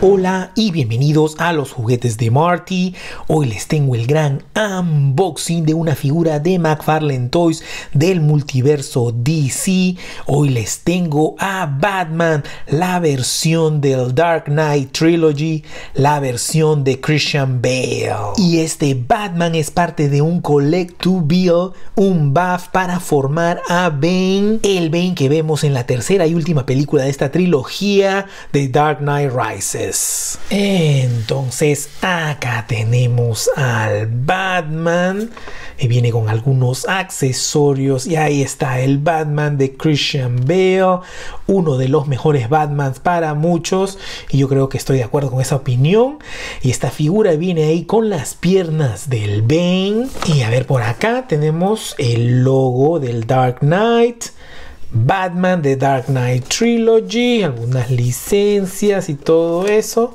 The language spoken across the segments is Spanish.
Hola y bienvenidos a los juguetes de Marty. Hoy les tengo el gran unboxing de una figura de McFarlane Toys del multiverso DC. Hoy les tengo a Batman, la versión del Dark Knight Trilogy, la versión de Christian Bale. Y este Batman es parte de un Collectible, un buff para formar a Bane, el Bane que vemos en la tercera y última película de esta trilogía de Dark Knight Rises. Entonces acá tenemos al Batman. Y viene con algunos accesorios. Y ahí está el Batman de Christian Bale. Uno de los mejores Batmans para muchos. Y yo creo que estoy de acuerdo con esa opinión. Y esta figura viene ahí con las piernas del Bane. Y a ver por acá tenemos el logo del Dark Knight. Batman The Dark Knight Trilogy, algunas licencias y todo eso.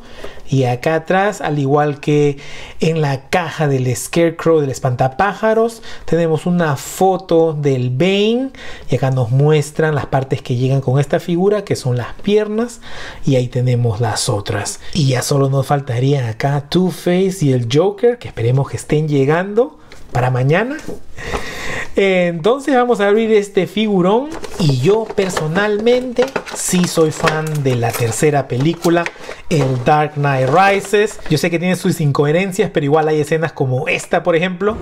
Y acá atrás, al igual que en la caja del Scarecrow del espantapájaros, tenemos una foto del Bane. Y acá nos muestran las partes que llegan con esta figura, que son las piernas. Y ahí tenemos las otras. Y ya solo nos faltaría acá Two-Face y el Joker, que esperemos que estén llegando para mañana. Entonces vamos a abrir este figurón y yo personalmente sí soy fan de la tercera película, el Dark Knight Rises. Yo sé que tiene sus incoherencias, pero igual hay escenas como esta, por ejemplo.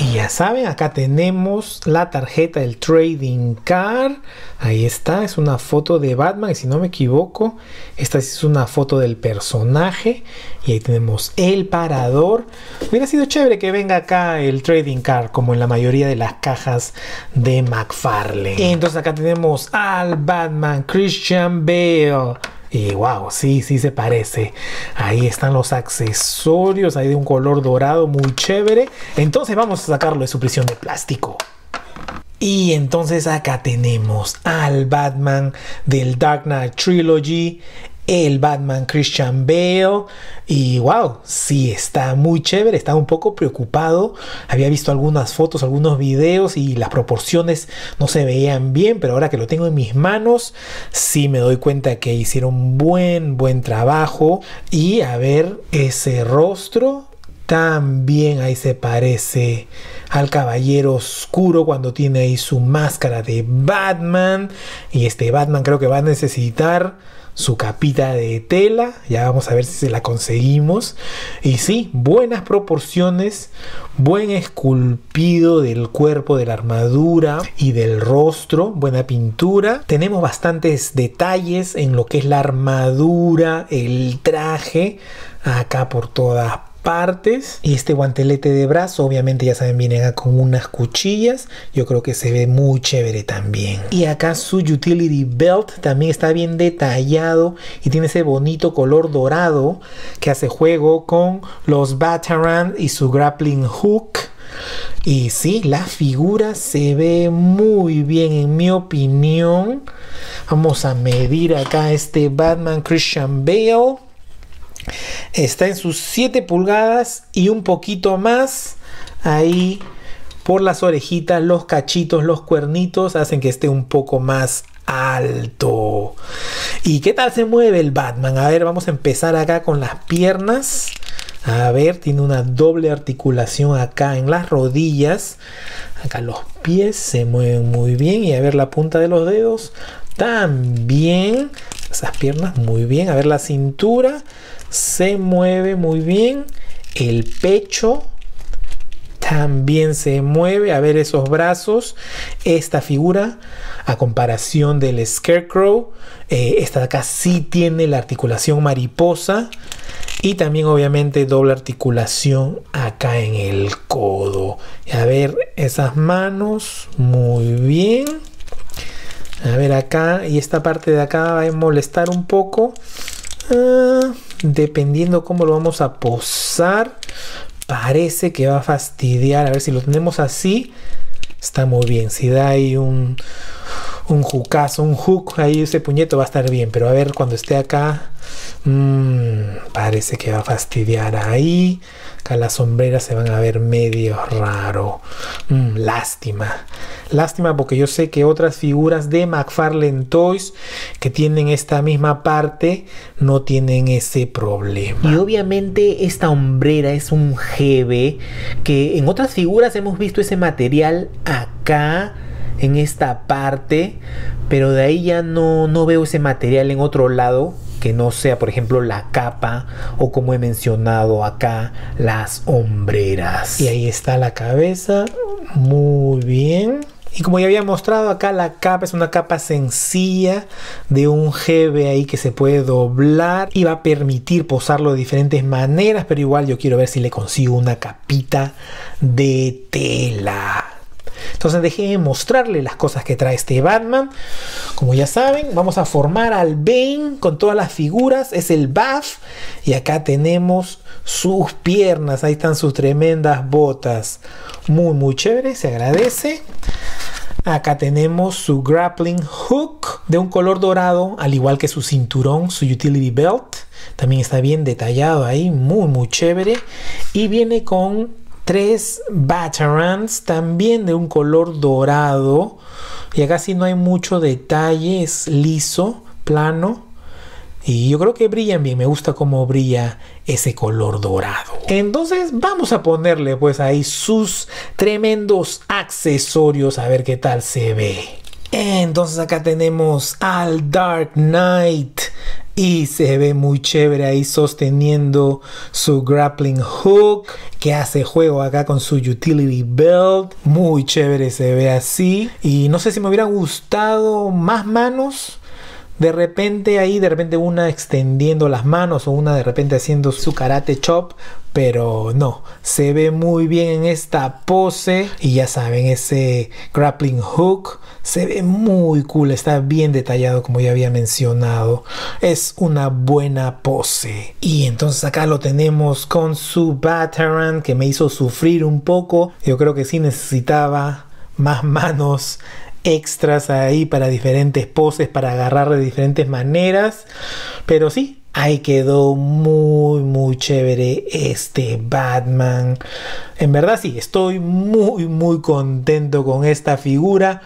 Y ya saben, acá tenemos la tarjeta del Trading Card. Ahí está, es una foto de Batman. Si no me equivoco, esta es una foto del personaje. Y ahí tenemos el parador. Hubiera sido chévere que venga acá el Trading Card, como en la mayoría de las cajas de McFarlane. Entonces acá tenemos al Batman Christian Bale. Y wow, sí, sí se parece. Ahí están los accesorios, ahí de un color dorado muy chévere. Entonces vamos a sacarlo de su prisión de plástico. Y entonces acá tenemos al Batman del Dark Knight Trilogy, el Batman Christian Bale. Y wow, sí, está muy chévere, estaba un poco preocupado. Había visto algunas fotos, algunos videos y las proporciones no se veían bien, pero ahora que lo tengo en mis manos, sí me doy cuenta que hicieron buen, buen trabajo. Y a ver ese rostro, también ahí se parece al caballero oscuro cuando tiene ahí su máscara de Batman. Y este Batman creo que va a necesitar su capita de tela. Ya vamos a ver si se la conseguimos. Y sí, buenas proporciones, buen esculpido del cuerpo, de la armadura y del rostro, buena pintura. Tenemos bastantes detalles en lo que es la armadura, el traje, acá por todas partes y este guantelete de brazo obviamente ya saben viene con unas cuchillas yo creo que se ve muy chévere también y acá su utility belt también está bien detallado y tiene ese bonito color dorado que hace juego con los Batarang y su grappling hook y sí, la figura se ve muy bien en mi opinión. Vamos a medir acá este Batman Christian Bale. Está en sus 7 pulgadas y un poquito más. Ahí por las orejitas, los cachitos, los cuernitos hacen que esté un poco más alto. ¿Y qué tal se mueve el Batman? A ver, vamos a empezar acá con las piernas. A ver, tiene una doble articulación acá en las rodillas. Acá los pies se mueven muy bien. Y a ver la punta de los dedos también. Esas piernas muy bien. A ver la cintura se mueve muy bien. El pecho también se mueve. A ver esos brazos. Esta figura, a comparación del Scarecrow, eh, esta de acá sí tiene la articulación mariposa. Y también obviamente doble articulación acá en el codo. A ver esas manos. Muy bien. A ver acá. Y esta parte de acá va a molestar un poco. Ah, dependiendo cómo lo vamos a posar parece que va a fastidiar a ver si lo tenemos así está muy bien si da ahí un un hookazo, un hook ahí ese puñeto va a estar bien pero a ver cuando esté acá mmm, parece que va a fastidiar ahí Acá las sombreras se van a ver medio raro. Mm, lástima. Lástima porque yo sé que otras figuras de McFarlane Toys que tienen esta misma parte no tienen ese problema. Y obviamente esta hombrera es un GB que en otras figuras hemos visto ese material acá en esta parte, pero de ahí ya no, no veo ese material en otro lado que no sea, por ejemplo, la capa o como he mencionado acá, las hombreras. Y ahí está la cabeza, muy bien. Y como ya había mostrado acá, la capa es una capa sencilla de un GB ahí que se puede doblar y va a permitir posarlo de diferentes maneras, pero igual yo quiero ver si le consigo una capita de tela. Entonces dejé mostrarle las cosas que trae este Batman. Como ya saben, vamos a formar al Bane con todas las figuras. Es el Buff. Y acá tenemos sus piernas. Ahí están sus tremendas botas. Muy, muy chévere. Se agradece. Acá tenemos su grappling hook de un color dorado, al igual que su cinturón, su utility belt. También está bien detallado ahí, muy muy chévere. Y viene con tres Batarans también de un color dorado y acá sí no hay mucho detalle es liso plano y yo creo que brillan bien me gusta cómo brilla ese color dorado. Entonces vamos a ponerle pues ahí sus tremendos accesorios a ver qué tal se ve. Entonces acá tenemos al Dark Knight. Y se ve muy chévere ahí sosteniendo su grappling hook que hace juego acá con su utility belt. Muy chévere se ve así. Y no sé si me hubiera gustado más manos de repente ahí, de repente una extendiendo las manos o una de repente haciendo su karate chop, pero no, se ve muy bien en esta pose y ya saben, ese grappling hook se ve muy cool, está bien detallado como ya había mencionado, es una buena pose. Y entonces acá lo tenemos con su Batarang que me hizo sufrir un poco, yo creo que sí necesitaba más manos extras ahí para diferentes poses, para agarrar de diferentes maneras. Pero sí, ahí quedó muy, muy chévere este Batman. En verdad sí, estoy muy, muy contento con esta figura.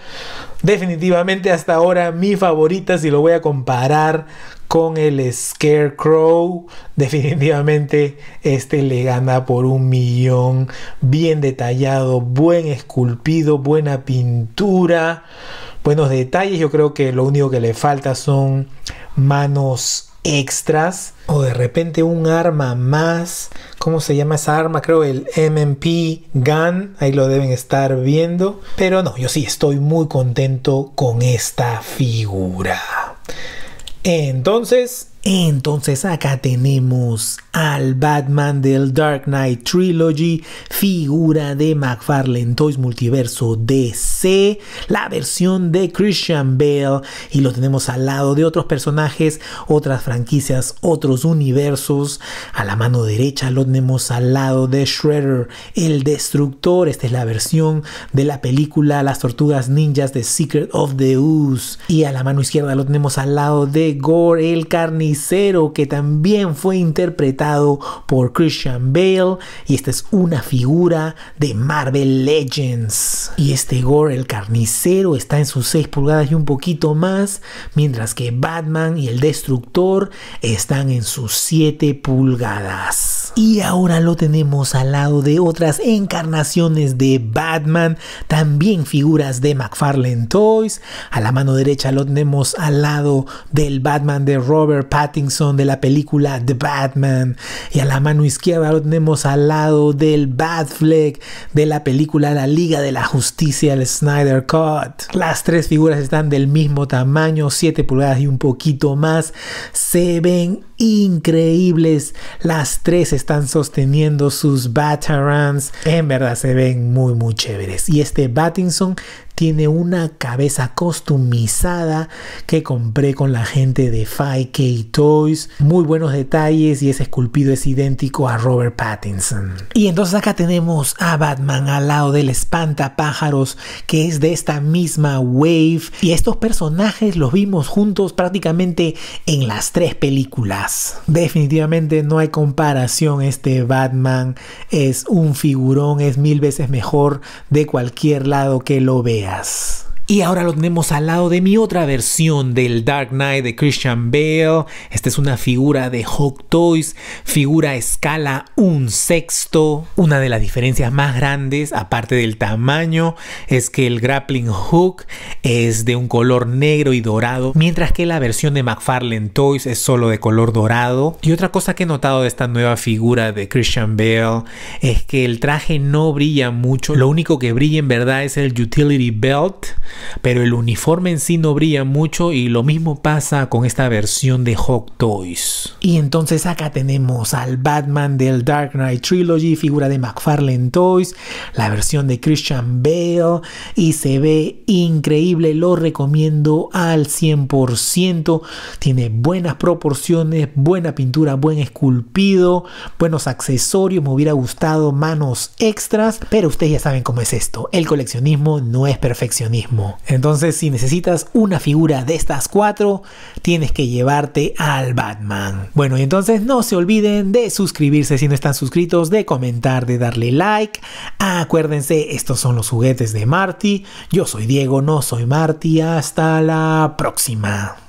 Definitivamente hasta ahora mi favorita si lo voy a comparar con el Scarecrow. Definitivamente este le gana por un millón. Bien detallado, buen esculpido, buena pintura, buenos detalles. Yo creo que lo único que le falta son manos extras o de repente un arma más. ¿Cómo se llama esa arma? Creo el MMP Gun. Ahí lo deben estar viendo. Pero no, yo sí estoy muy contento con esta figura. Entonces, entonces acá tenemos al Batman del Dark Knight Trilogy, figura de McFarlane Toys Multiverso DC, la versión de Christian Bale y lo tenemos al lado de otros personajes, otras franquicias, otros universos. A la mano derecha lo tenemos al lado de Shredder, el Destructor. Esta es la versión de la película Las Tortugas Ninjas de Secret of the Ooze. Y a la mano izquierda lo tenemos al lado de Gore, el Carnicero, que también fue interpretado por Christian Bale y esta es una figura de Marvel Legends. Y este Gore el carnicero está en sus 6 pulgadas y un poquito más, mientras que Batman y el Destructor están en sus 7 pulgadas. Y ahora lo tenemos al lado de otras encarnaciones de Batman, también figuras de McFarlane Toys. A la mano derecha lo tenemos al lado del Batman de Robert Pattinson de la película The Batman y a la mano izquierda lo tenemos al lado del Batfleck de la película La Liga de la Justicia, el Snyder Cut. Las tres figuras están del mismo tamaño, 7 pulgadas y un poquito más. Se ven increíbles. Las tres están sosteniendo sus Batarans. En verdad se ven muy muy chéveres. Y este Battinson tiene una cabeza customizada que compré con la gente de 5K Toys. Muy buenos detalles y ese esculpido es idéntico a Robert Pattinson. Y entonces acá tenemos a Batman al lado del espantapájaros que es de esta misma wave y estos personajes los vimos juntos prácticamente en las tres películas. Definitivamente no hay comparación, este Batman es un figurón, es mil veces mejor de cualquier lado que lo yes. Y ahora lo tenemos al lado de mi otra versión del Dark Knight de Christian Bale. Esta es una figura de Hot Toys, figura a escala un sexto. Una de las diferencias más grandes, aparte del tamaño, es que el grappling hook es de un color negro y dorado, mientras que la versión de McFarlane Toys es solo de color dorado. Y otra cosa que he notado de esta nueva figura de Christian Bale es que el traje no brilla mucho. Lo único que brilla en verdad es el utility belt pero el uniforme en sí no brilla mucho y lo mismo pasa con esta versión de Hot Toys. Y entonces acá tenemos al Batman del Dark Knight Trilogy, figura de McFarlane Toys, la versión de Christian Bale y se ve increíble, lo recomiendo al 100%, tiene buenas proporciones, buena pintura, buen esculpido, buenos accesorios, me hubiera gustado manos extras, pero ustedes ya saben cómo es esto, el coleccionismo no es perfeccionismo. Entonces, si necesitas una figura de estas cuatro, tienes que llevarte al Batman. Bueno, y entonces no se olviden de suscribirse si no están suscritos, de comentar, de darle like. Acuérdense, estos son los juguetes de Marty. Yo soy Diego, no soy Marty. Hasta la próxima.